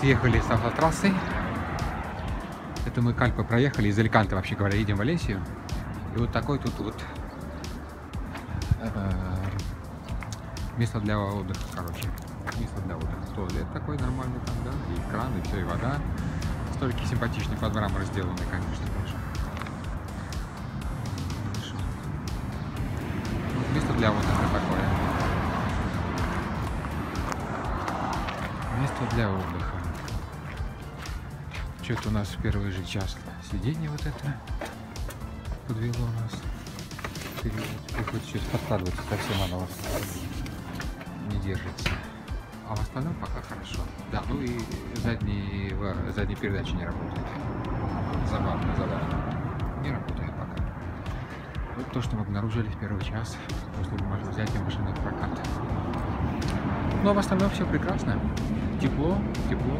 съехали с автотрассы. Это мы Кальпы проехали, из Аликанте, вообще говоря, едем в Валенсию. И вот такой тут вот э, место для отдыха, короче. Место для отдыха. Туалет такой нормальный там, да, и кран, и все, и вода. Столики симпатичные, под мрамор сделаны, конечно, тоже. Место для отдыха такое. Место для отдыха. Что-то у нас в первый же час сиденье вот это подвело нас. Приходится сейчас подкладываться, совсем оно не держится. А в остальном пока хорошо. Да, ну и задние, задние передачи не работают. Забавно, забавно. Не работает пока. Вот то, что мы обнаружили в первый час, после ма- взятия машины в прокат. Ну а в остальном все прекрасно. Тепло, тепло.